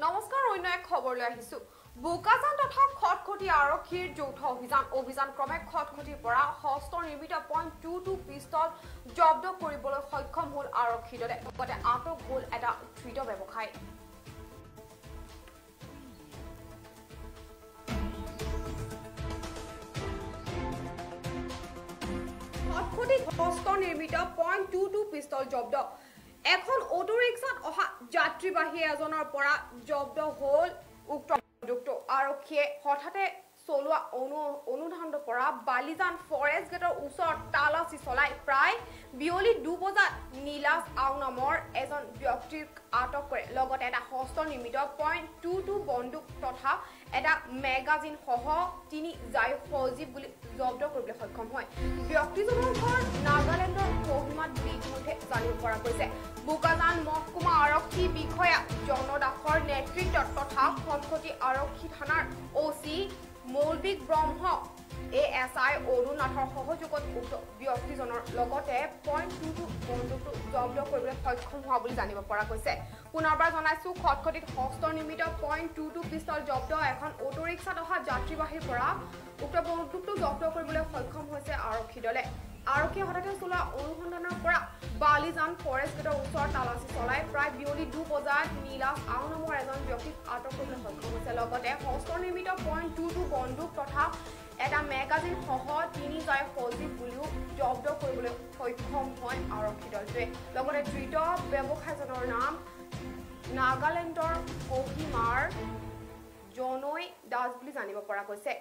নমস্কাৰ অন্য এক খবৰলৈ আহিছো। বোকাজান তথা খটখটি আৰক্ষীৰ যৌথ অভিযান। অভিযান ক্ৰমে খটখটিৰ পৰা হস্ত নিৰ্মিত পইণ্ট টু টু পিষ্টল জব্দ কৰিবলৈ সক্ষম হ'ল আৰক্ষী দলে। লগতে আটক হ'ল এটা ধৃত ব্যৱসায়ী। খটখটি হস্ত নিৰ্মিত পইণ্ট টু টু পিষ্টল জব্দ। এখন অটো ৰিক্সাত অহা যাত্ৰীবাহী এজনৰ পৰা জব্দ হ'ল উক্ত বন্দুকটো আৰক্ষীয়ে। হঠাতে চলোৱা অনু অনুধানৰ পৰা বালিজান ফৰেষ্ট গেটৰ ওচৰত তালাচী চলাই প্ৰায় বিয়লি দুবজাত নীলাজ আও নামৰ এজন ব্যক্তিক আটক কৰে। লগতে এটা হস্ত নিৰ্মিত পইণ্ট টু টু বন্দুক তথা এটা মেগাজিন সহ তিনি জাই সজীৱ বুলি জব্দ কৰিবলৈ সক্ষম হয়। ব্যক্তিজনৰ ঘৰ নাগালেণ্ডৰ কহিমাত ইতিমধ্যে জানিব পৰা গৈছে। বোকাজান মহকুমা জন দাসৰ নেতৃত্বত তথা খটখটি আৰক্ষী থানাৰ অ' C মৌলবিক Brahma A S I অৰুণাথৰ সহযোগত উক্ত ব্যক্তিজনৰ লগতে পইণ্ট টু টু বন্দুকটো জব্দ কৰিবলৈ সক্ষম হোৱা বুলি জানিব পৰা গৈছে। পুনৰবাৰ জনাইছো খটখটিত হস্ত নিৰ্মিত পইণ্ট টু টু পিষ্টল জব্দ এখন অটো ৰিক্সাত অহা যাত্ৰীবাহীৰ পৰা উক্ত বন্দুকটো জব্দ কৰিবলৈ সক্ষম হৈছে আৰক্ষী দলে। আৰক্ষীয়ে হঠাতে চলোৱা অনুসন্ধানৰ পৰা বালিজান ফৰেষ্ট গেটৰ ওচৰত তালাচী চলাই প্ৰায় বিয়লি দুবজাত নীলাজ আও নামৰ এজন ব্যক্তিক আটক কৰিবলৈ সক্ষম হৈছে। লগতে হস্ত নিৰ্মিত পইণ্ট টু টু বন্দুক তথা এটা মেগাজিন সহ তিনি জয় সজীৱ বুলিও জব্দ কৰিবলৈ সক্ষম হয় আৰক্ষী দলটোৱে। লগতে ধৃত ব্যৱসায়ীজনৰ নাম নাগালেণ্ডৰ কহিমাৰ জনৈ দাস বুলি জানিব পৰা গৈছে।